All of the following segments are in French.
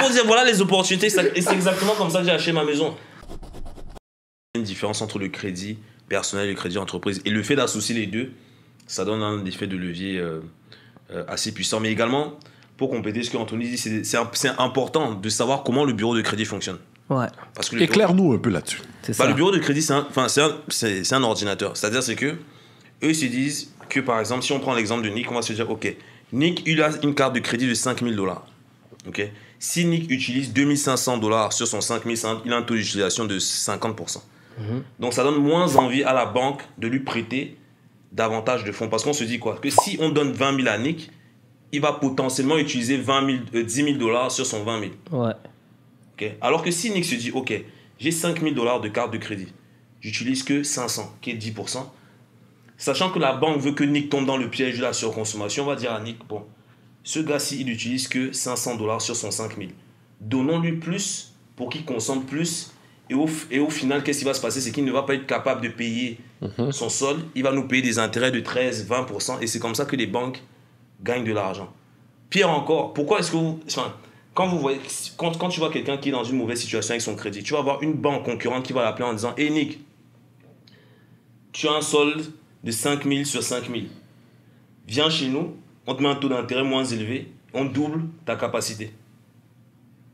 pour dire voilà les opportunités. Et c'est exactement comme ça que j'ai acheté ma maison. Une différence entre le crédit personnel et le crédit entreprise. Et le fait d'associer les deux, ça donne un effet de levier euh, euh, assez puissant. Mais également, pour compléter ce qu'Anthony dit, c'est c'est un- c'est important de savoir comment le bureau de crédit fonctionne. Ouais, Parce que le bureau- Éclaire-nous un peu là-dessus. c'est bah, ça. le bureau de crédit, c'est un, enfin, c'est un, c'est- c'est un ordinateur. C'est-à-dire, c'est que eux ils se disent que, par exemple, si on prend l'exemple de Nick, on va se dire, OK, Nick, il a une carte de crédit de 5000 dollars. OK Si Nick utilise 2500 dollars sur son 5000, il a un taux d'utilisation de 50%. Donc, ça donne moins envie à la banque de lui prêter davantage de fonds. Parce qu'on se dit quoi? Que si on donne 20 000 à Nick, il va potentiellement utiliser 20 000, euh, 10 000 dollars sur son 20 000. Ouais. Alors que si Nick se dit, OK, j'ai 5000 dollars de carte de crédit, j'utilise que 500, qui est 10%, sachant que la banque veut que Nick tombe dans le piège de la surconsommation, on va dire à Nick, bon, ce gars-ci, il n'utilise que 500 dollars sur son 5000. Donnons-lui plus pour qu'il consomme plus. Et au, et au final, qu'est-ce qui va se passer? C'est qu'il ne va pas être capable de payer son sol. Il va nous payer des intérêts de 13, 20%. Et c'est comme ça que les banques gagnent de l'argent. Pire encore, pourquoi est-ce que vous. enfin, quand, vous voyez, quand, quand tu vois quelqu'un qui est dans une mauvaise situation avec son crédit, tu vas avoir une banque concurrente qui va l'appeler en disant Hé Nick, tu as un solde de 5000 sur 5000. Viens chez nous, on te met un taux d'intérêt moins élevé, on double ta capacité.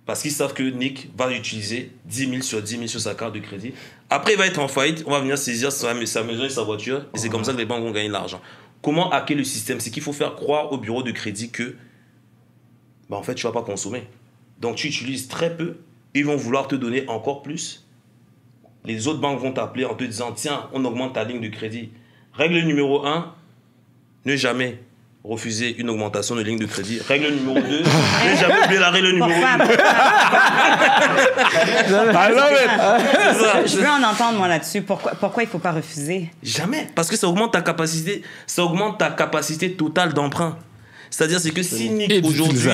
Parce qu'ils savent que Nick va utiliser 10 000 sur 10 000 sur sa carte de crédit. Après, il va être en faillite, on va venir saisir sa, maison et sa voiture, et c'est comme ça que les banques vont gagner de l'argent. Comment hacker le système? C'est qu'il faut faire croire au bureau de crédit que, bah, en fait, tu ne vas pas consommer. Donc, tu utilises très peu, ils vont vouloir te donner encore plus. Les autres banques vont t'appeler en te disant, tiens, on augmente ta ligne de crédit. Règle numéro 1, ne jamais refuser une augmentation de ligne de crédit. Règle numéro 2, ne jamais oublier la règle numéro 1. Pourquoi? I love it! Je veux en entendre, moi, là-dessus. Pourquoi, pourquoi il faut pas refuser? Jamais, parce que ça augmente ta capacité, ça augmente ta capacité totale d'emprunt. C'est-à-dire c'est que si Nick aujourd'hui,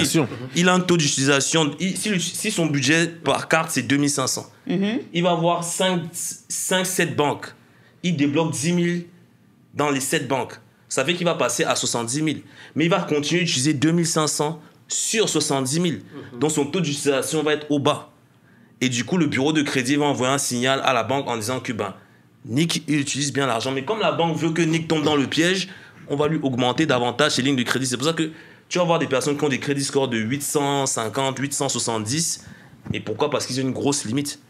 il a un taux d'utilisation, il- si, si son budget par carte c'est 2500, il va avoir 5-7 banques. Il débloque 10 000 dans les 7 banques. Ça fait qu'il va passer à 70 000. Mais il va continuer d'utiliser 2500 sur 70 000. Donc son taux d'utilisation va être au bas. Et du coup, le bureau de crédit va envoyer un signal à la banque en disant que ben, Nick il utilise bien l'argent. Mais comme la banque veut que Nick tombe dans le piège, on va lui augmenter davantage ses lignes de crédit. C'est pour ça que tu vas voir des personnes qui ont des crédits scores de 850, 870. Et pourquoi? Parce qu'ils ont une grosse limite.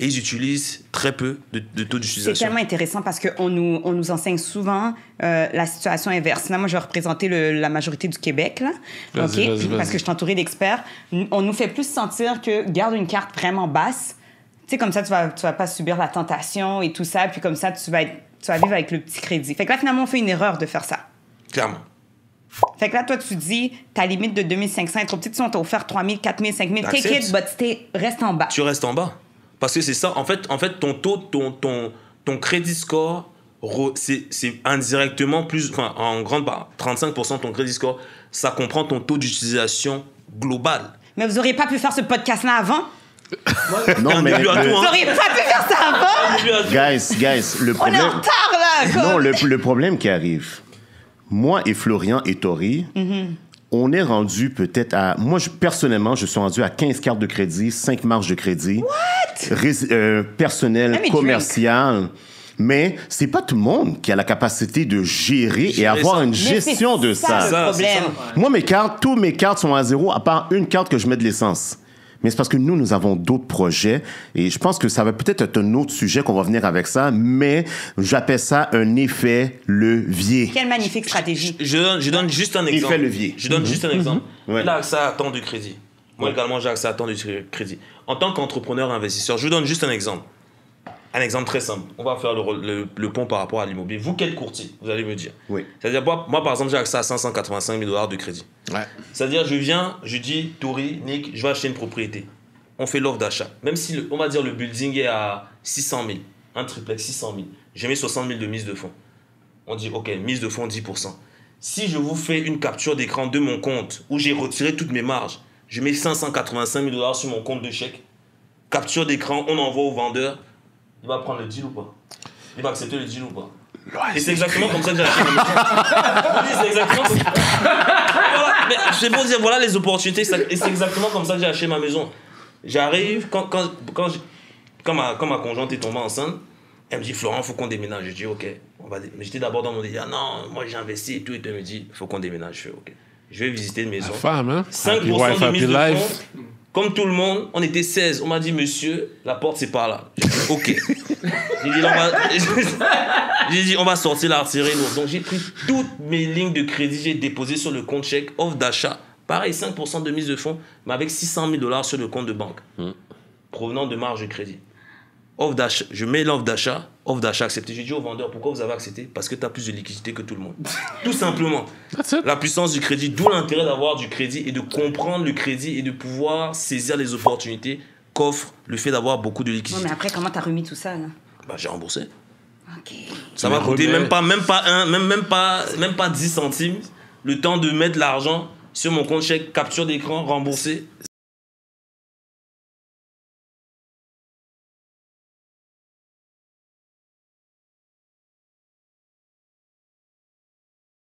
Et ils utilisent très peu de, de taux C'est d'utilisation. tellement intéressant parce qu'on nous, on nous enseigne souvent euh, la situation inverse. Là, moi, je vais représenter le- la majorité du Québec, là. Vas-y, OK? vas-y, vas-y. Parce que je suis entourée d'experts. On nous fait plus sentir que garde une carte vraiment basse. Tu sais, comme ça, tu vas, tu vas pas subir la tentation et tout ça. Puis comme ça, tu vas, être, tu vas vivre avec le petit crédit. Fait que là, finalement, on fait une erreur de faire ça. Clairement. Fait que là, toi, tu dis, ta limite de 2500 est trop petite. Si on t'a offert 3000, 4000, 5000, take it, but stay, reste en bas. tu restes en bas. Parce que c'est ça, en fait, en fait ton taux, ton, ton, ton crédit score, re- c'est c'est indirectement plus, enfin, en grande part, 35% de ton crédit score, ça comprend ton taux d'utilisation global. Mais vous auriez pas pu faire ce podcast-là avant? Non, mais le- tout, Vous hein. auriez pas pu faire ça avant? guys, guys, le On est problème. en retard, là! quoi. Non, le, le problème qui arrive, moi et Florian et Tori, on est rendu peut-être à. Moi, je- personnellement, je suis rendu à 15 cartes de crédit, 5 marges de crédit. What? Personnel, Let me commercial. Mais c'est pas tout le monde qui a la capacité de gérer et avoir ça. une gestion de ça, ça. le Ça, problème. Moi, mes cartes, tous mes cartes sont à zéro, à part une carte que je mets de l'essence. Mais c'est parce que nous, nous avons d'autres projets. Et je pense que ça va peut-être être un autre sujet qu'on va venir avec ça. Mais j'appelle ça un effet levier. Quelle magnifique stratégie. Je donne, je donne juste un exemple. fait levier. Je donne juste un exemple. Ouais. Il a accès à tant de crédit. Moi également, j'ai accès à tant de crédit. En tant qu'entrepreneur investisseur, je vous donne juste un exemple. Un exemple très simple. On va faire le, le- le pont par rapport à l'immobilier. Vous êtes courtier, vous allez me dire? Oui. C'est-à-dire, moi, moi, par exemple, j'ai accès à 585 000 dollars de crédit. Ouais. C'est-à-dire, je viens, je dis, Tori, Nick, je vais acheter une propriété. On fait l'offre d'achat. Même si, le- on va dire, le building est à 600 000, un triplex 600 000, j'ai mis 60 000 de mise de fonds. On dit, OK, mise de fonds 10%. Si je vous fais une capture d'écran de mon compte où j'ai retiré toutes mes marges, je mets 585 000 dollars sur mon compte de chèque, capture d'écran, on envoie au vendeur, il va prendre le deal ou pas? Il va accepter le deal ou pas? Et c'est exactement comme ça que j'ai acheté ma maison. Oui, c'est exactement comme Voilà, mais c'est pour dire, voilà les opportunités. ça- Et c'est exactement comme ça que j'ai acheté ma maison. J'arrive, quand, quand, quand, quand, ma, quand ma conjointe est tombée enceinte, elle me dit, Florent, faut qu'on déménage. Je dis, ok. On va Mais j'étais d'abord dans mon délire, non, moi j'ai investi et tout. Et. Elle me dit, faut qu'on déménage. Je fais, ok. Je vais visiter une maison. Femme, hein? 5% Happy wife, de mise de fonds. Comme tout le monde, on était 16. On m'a dit, monsieur, la porte c'est par là. J'ai dit, ok. J'ai dit, on va... j'ai dit, on va sortir la retirée. lourde. Donc j'ai pris toutes mes lignes de crédit, j'ai déposé sur le compte chèque, offre d'achat. Pareil, 5% de mise de fonds, mais avec 600 000 dollars sur le compte de banque. Provenant de marge de crédit. Offre d'achat, je mets l'offre d'achat, offre d'achat acceptée. J'ai dit au vendeur, pourquoi vous avez accepté? Parce que tu as plus de liquidité que tout le monde. Tout simplement. La puissance du crédit, d'où l'intérêt d'avoir du crédit et de comprendre le crédit et de pouvoir saisir les opportunités qu'offre le fait d'avoir beaucoup de Ouais, liquidité. mais après, comment t'as remis tout ça, là? Bah, j'ai remboursé. OK. Ça m'a coûté même pas, même pas un, même, même pas, même pas 10 centimes. Le temps de mettre l'argent sur mon compte chèque, capture d'écran, remboursé.